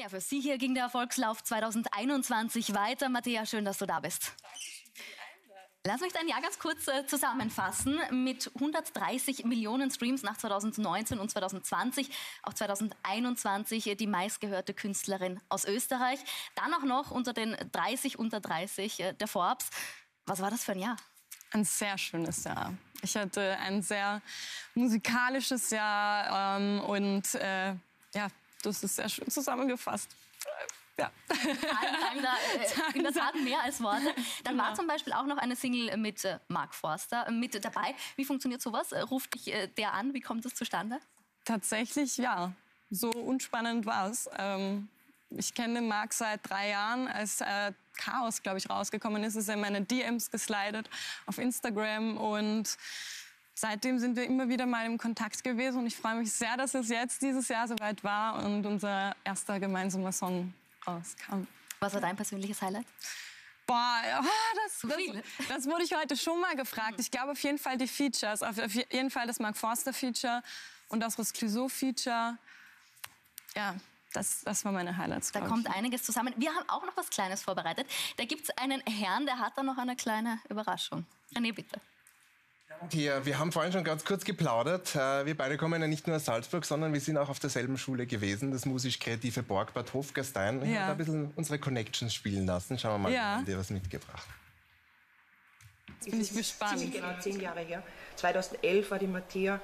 Ja, für Sie hier ging der Erfolgslauf 2021 weiter. Matthäa, schön, dass du da bist. Lass mich dein Jahr ganz kurz äh, zusammenfassen. Mit 130 Millionen Streams nach 2019 und 2020, auch 2021 äh, die meistgehörte Künstlerin aus Österreich. Dann auch noch unter den 30 unter 30 äh, der Forbes. Was war das für ein Jahr? Ein sehr schönes Jahr. Ich hatte ein sehr musikalisches Jahr ähm, und äh, ja, das ist sehr schön zusammengefasst. Ja. Zahlen da, äh, in der Tat mehr als Worte. Dann war genau. zum Beispiel auch noch eine Single mit äh, Mark Forster äh, mit dabei. Wie funktioniert sowas? Äh, ruft dich äh, der an? Wie kommt das zustande? Tatsächlich ja. So unspannend war es. Ähm, ich kenne Mark seit drei Jahren. Als äh, Chaos, glaube ich, rausgekommen ist, ist er in meine DMs geslidet auf Instagram und seitdem sind wir immer wieder mal im Kontakt gewesen und ich freue mich sehr, dass es jetzt dieses Jahr soweit war und unser erster gemeinsamer Song rauskam. Was war dein persönliches Highlight? Boah, das, das, das, wurde ich heute schon mal gefragt. Ich glaube auf jeden Fall die Features. Auf jeden Fall das Mark Forster Feature und das Clouseau Feature. Ja, das, das war meine Highlights. Da kommt einiges zusammen. Wir haben auch noch was Kleines vorbereitet. Da gibt es einen Herrn, der hat da noch eine kleine Überraschung. René, bitte. Hier, wir haben vorhin schon ganz kurz geplaudert. Äh, wir beide kommen ja nicht nur aus Salzburg, sondern wir sind auch auf derselben Schule gewesen, das musisch-kreative Borg Bad Hofgastein. Ich ja. habe ein bisschen unsere Connections spielen lassen. Schauen wir mal, ja. haben dir was mitgebracht. Jetzt bin ich gespannt. Ziemlich genau zehn Jahre her. 2011 war die Matthäa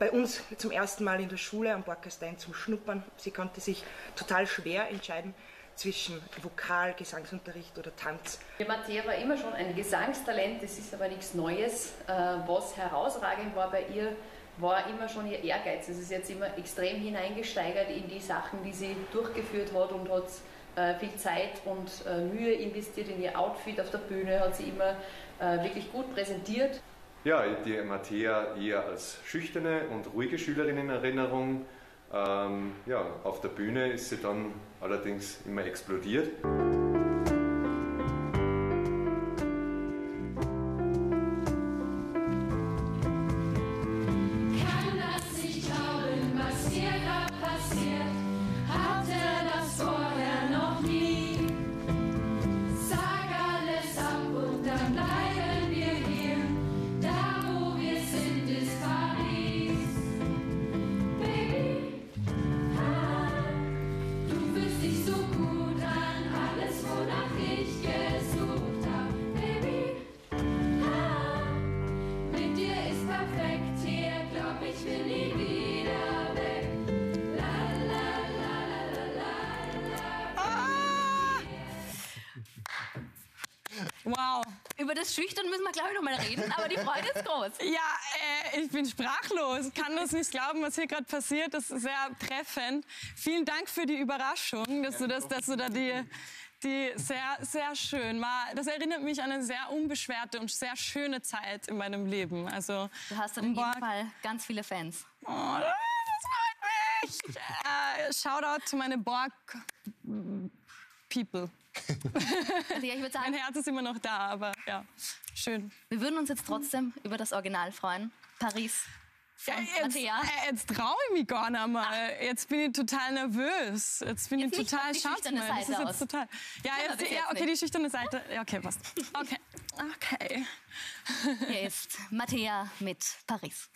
bei uns zum ersten Mal in der Schule am Borggastein zum Schnuppern. Sie konnte sich total schwer entscheiden, zwischen Vokal, Gesangsunterricht oder Tanz. Die Matthäa war immer schon ein Gesangstalent, das ist aber nichts Neues. Äh, was herausragend war bei ihr, war immer schon ihr Ehrgeiz. Sie ist jetzt immer extrem hineingesteigert in die Sachen, die sie durchgeführt hat und hat äh, viel Zeit und äh, Mühe investiert in ihr Outfit auf der Bühne, hat sie immer wirklich gut präsentiert. Ja, die Matthäa eher als schüchterne und ruhige Schülerin in Erinnerung. Ähm, ja, auf der Bühne ist sie dann allerdings immer explodiert. Wow. Über das Schüchtern müssen wir, glaube ich, noch mal reden, aber die Freude ist groß. Ja, äh, ich bin sprachlos. Ich kann das nicht glauben, was hier gerade passiert. Das ist sehr treffend. Vielen Dank für die Überraschung, dass du, das, dass du da die, die sehr, sehr schön war. Das erinnert mich an eine sehr unbeschwerte und sehr schöne Zeit in meinem Leben. Also, du hast in jedem Fall ganz viele Fans. Oh, das freut mich. Äh, Shoutout zu meine Borg People. Also ja, ich würde sagen, mein Herz ist immer noch da, aber ja, schön. Wir würden uns jetzt trotzdem über das Original freuen. Paris. Ja, jetzt, äh, jetzt traue ich mich gar nicht mehr. Ach. Jetzt bin ich total nervös. Jetzt bin jetzt ich total schüchterne Seite das ist jetzt total. Ja, jetzt, jetzt ja, okay, die schüchterne Seite. Ja, okay, passt. Okay. Okay. Hier ist Matthäa mit Paris.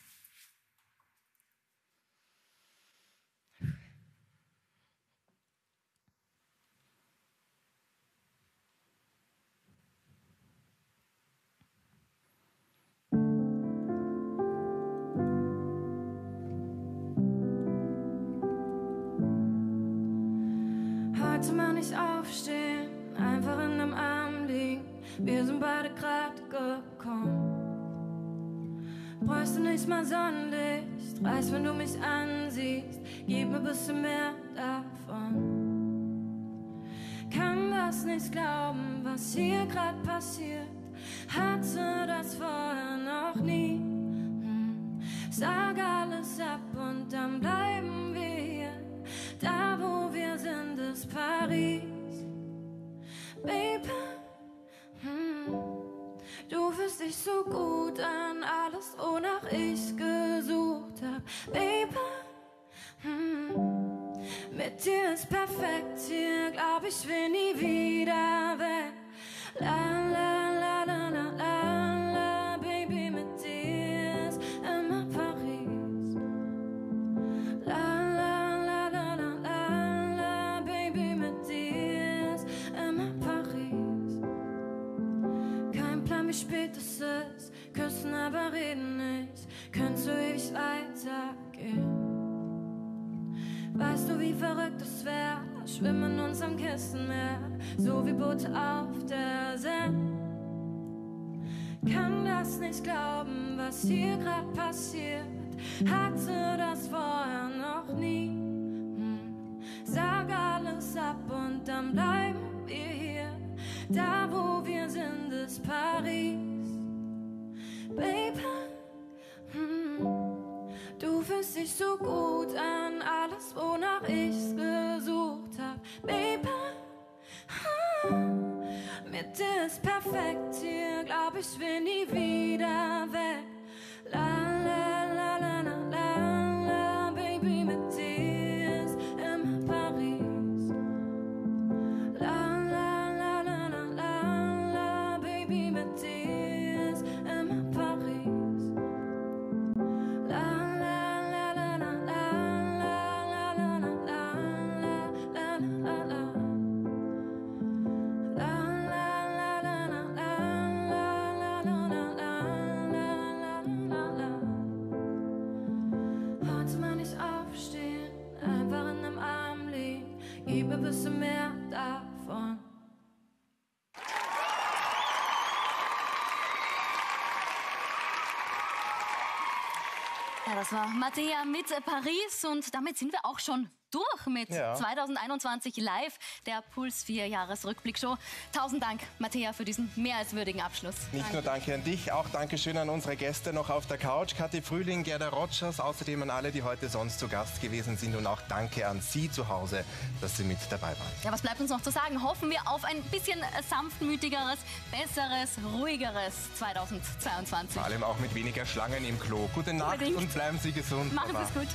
Nicht aufstehen, einfach in deinem Arm liegen. Wir sind beide gerade gekommen. Bräuchst du nicht mal Sonnenlicht, reiß, wenn du mich ansiehst. Gib mir ein bisschen mehr davon. Kann das nicht glauben, was hier gerade passiert. Hatte das vorher noch nie. Hm. Sag so gut an, alles, wonach ich gesucht hab. Baby, hm. Mit dir ist perfekt, hier glaub ich will nie wieder weg. La la wie spät es ist, küssen, aber reden nicht. Könntest du ewig weitergehen? Weißt du, wie verrückt es wäre? Schwimmen uns am Kissenmeer, so wie Boote auf der See. Kann das nicht glauben, was hier grad passiert. Hatte das vorher noch nie. Hm. Sag alles ab und dann bleiben wir hier. Da, wo gut an, alles wonach ich's gesucht hab, Baby. Mit dir ist perfekt, hier glaub ich will nie wieder weg. La ein bisschen mehr davon. Ja, das war Mattea mit Paris und damit sind wir auch schon durch mit Ja. 2021 live, der Puls 4 Jahresrückblickshow. Tausend Dank, Mattea, für diesen mehr als würdigen Abschluss. Nicht nur danke an dich, auch Dankeschön an unsere Gäste noch auf der Couch. Kathi Frühling, Gerda Rogers, außerdem an alle, die heute sonst zu Gast gewesen sind. Und auch danke an Sie zu Hause, dass Sie mit dabei waren. Ja, was bleibt uns noch zu sagen? Hoffen wir auf ein bisschen sanftmütigeres, besseres, ruhigeres 2022. Vor allem auch mit weniger Schlangen im Klo. Gute Nacht Unbedingt. und bleiben Sie gesund. Machen. Sie es gut.